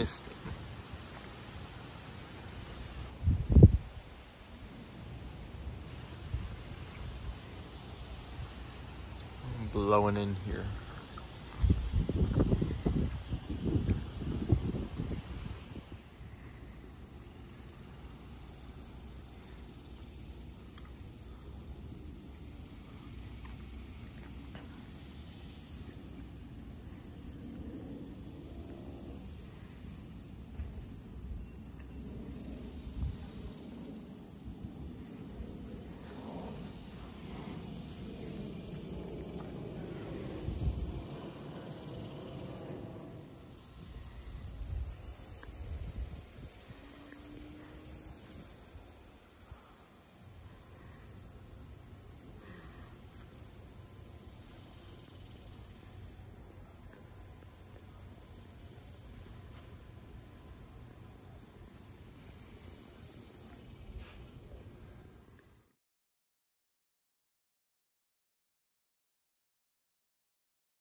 I'm blowing in here.